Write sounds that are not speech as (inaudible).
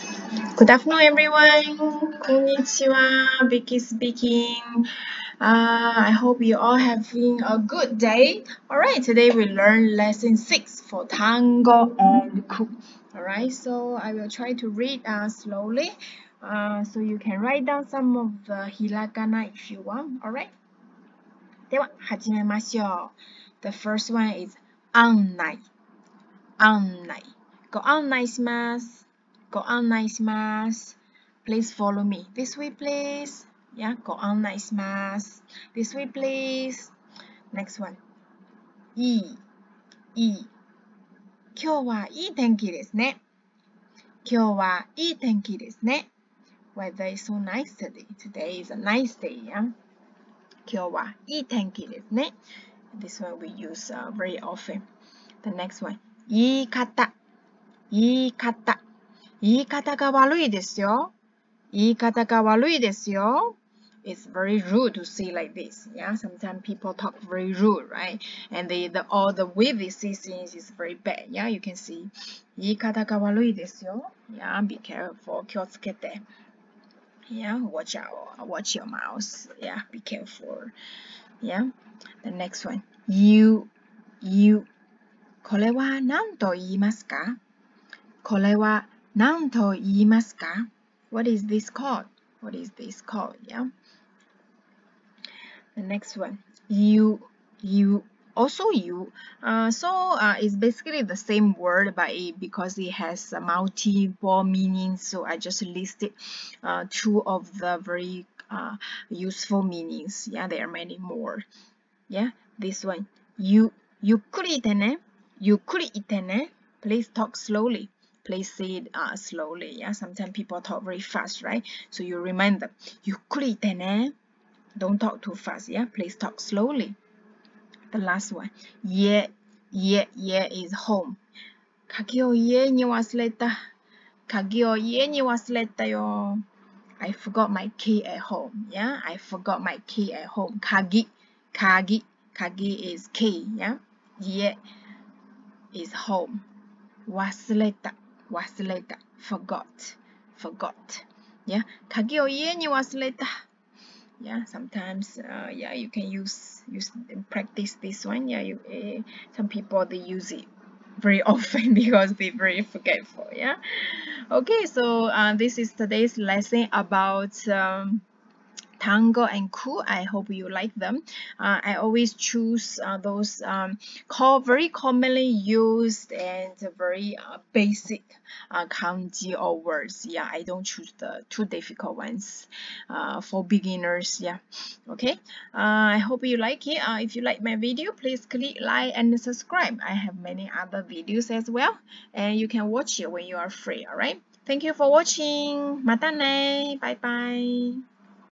Good afternoon, everyone. Konnichiwa, Vicky speaking. Uh, I hope you all having a good day. All right, today we learn lesson six for tango on the ku. All right, so I will try to read uh, slowly. Uh, so you can write down some of the hiragana if you want. All right. では始めましょう。The first one is 案内。案内。ご案内します。ご案内します。Please follow me. This way, please. Yeah, ご案内します。This way, please. Next one. いい。いい。今日はいい天気ですね。今日はいい天気ですね。Weather is so nice today. Today is a nice day. Yeah? 今日はいい天気ですね。This one we use、uh, very often. The next one. 言い方。言い方。 言い方が悪いですよ。言い方が悪いですよ。It's very rude to say like this. Yeah, sometimes people talk very rude, right? And they, the all the way they say things is very bad. Yeah, you can see. 言い方が悪いですよ。Yeah, be careful. 気をつけて。Yeah, watch out. Watch your mouth. Yeah, be careful. Yeah. The next one. You, you. これは何と言いますかこれは 何と言いますか ?What is this called? What is this called? Yeah. The next one. You, you also you uh, so uh, it's basically the same word but it, because it has a multiple meanings so I just listed uh, two of the very uh, useful meanings yeah there are many more yeah this one you ゆっくりいてねゆっくりいてね please talk slowly Please say it uh, slowly. Yeah, sometimes people talk very fast, right? So you remind them, you ne." Eh? Don't talk too fast. Yeah, please talk slowly. The last one, "Ye." Ye ye is home. Kagi o ye ni wasleta. Kagi o ye ni wasleta yo. I forgot my key at home. Yeah, I forgot my key at home. Kagi, kagi, kagi is key. Yeah, yeah is home. Wasleta. 忘れた。forgot, forgot. Yeah, 鍵を家に忘れた。yeah sometimes uh, yeah you can use use practice this one yeah you uh, some people they use it very (laughs) often because they're very forgetful yeah okay so uh, this is today's lesson about um, tango and ku. I hope you like them. Uh, i always choose uh, those um, call very commonly used and very uh, basic uh, kanji or words. Yeah i don't choose the too difficult ones uh, for beginners. Yeah. Okay. Uh, i hope you like it. Uh, if you like my video please click like and subscribe. I have many other videos as well and you can watch it when you are free. All right. Thank you for watching. Matane bye bye